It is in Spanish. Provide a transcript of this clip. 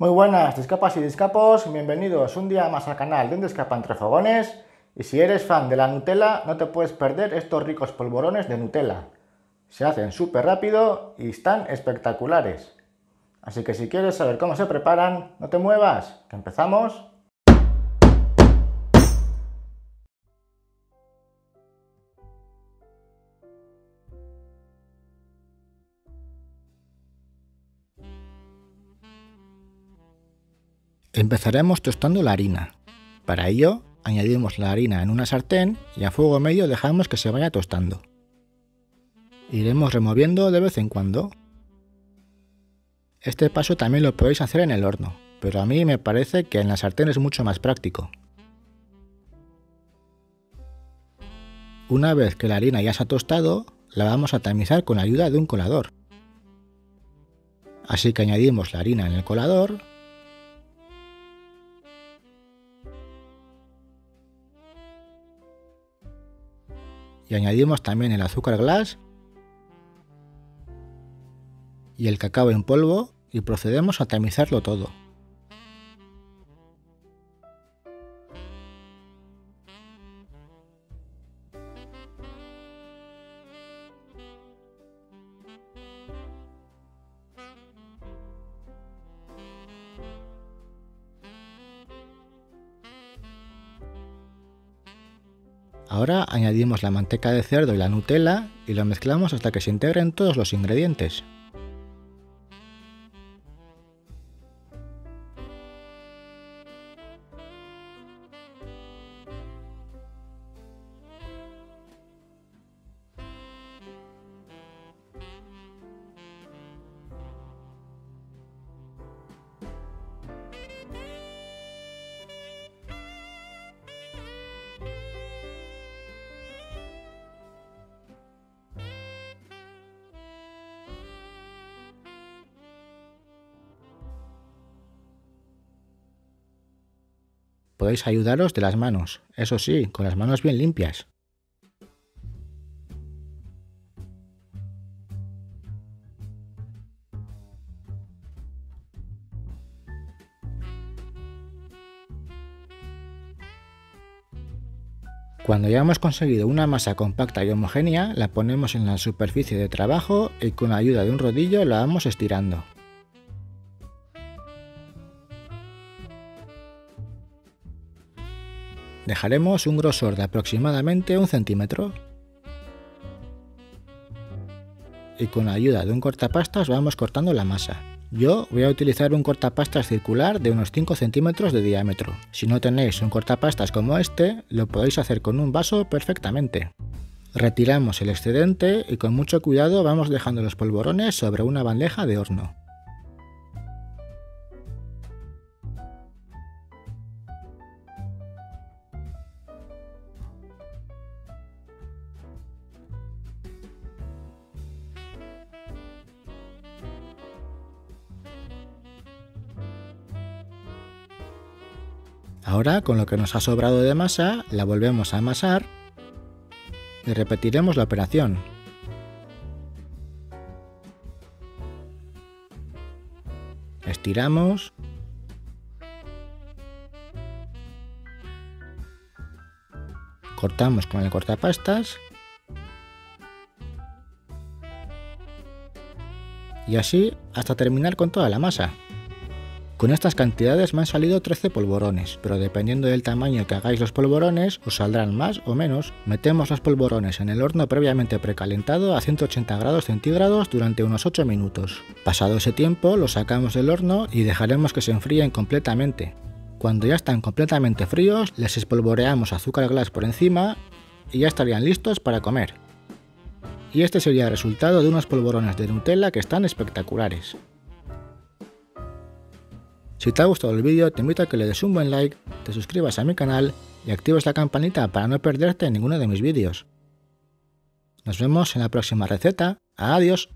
Muy buenas, discapas y discapos, bienvenidos un día más al canal de Un Descapa entre Fogones. Y si eres fan de la Nutella, no te puedes perder estos ricos polvorones de Nutella. Se hacen súper rápido y están espectaculares. Así que si quieres saber cómo se preparan, no te muevas, que empezamos. Empezaremos tostando la harina. Para ello, añadimos la harina en una sartén y a fuego medio dejamos que se vaya tostando. Iremos removiendo de vez en cuando. Este paso también lo podéis hacer en el horno, pero a mí me parece que en la sartén es mucho más práctico. Una vez que la harina ya se ha tostado, la vamos a tamizar con la ayuda de un colador. Así que añadimos la harina en el colador y añadimos también el azúcar glass y el cacao en polvo y procedemos a tamizarlo todo. Ahora añadimos la manteca de cerdo y la Nutella y lo mezclamos hasta que se integren todos los ingredientes. Podéis ayudaros de las manos, eso sí, con las manos bien limpias. Cuando ya hemos conseguido una masa compacta y homogénea, la ponemos en la superficie de trabajo y con la ayuda de un rodillo la vamos estirando. Dejaremos un grosor de aproximadamente un centímetro. Y con la ayuda de un cortapastas vamos cortando la masa. Yo voy a utilizar un cortapastas circular de unos 5 centímetros de diámetro. Si no tenéis un cortapastas como este, lo podéis hacer con un vaso perfectamente. Retiramos el excedente y con mucho cuidado vamos dejando los polvorones sobre una bandeja de horno. Ahora con lo que nos ha sobrado de masa la volvemos a amasar y repetiremos la operación. Estiramos cortamos con el cortapastas y así hasta terminar con toda la masa. Con estas cantidades me han salido 13 polvorones, pero dependiendo del tamaño que hagáis los polvorones, os saldrán más o menos. Metemos los polvorones en el horno previamente precalentado a 180 grados centígrados durante unos 8 minutos. Pasado ese tiempo, los sacamos del horno y dejaremos que se enfríen completamente. Cuando ya están completamente fríos, les espolvoreamos azúcar glass por encima y ya estarían listos para comer. Y este sería el resultado de unos polvorones de Nutella que están espectaculares. Si te ha gustado el vídeo te invito a que le des un buen like, te suscribas a mi canal y actives la campanita para no perderte ninguno de mis vídeos. Nos vemos en la próxima receta. Adiós.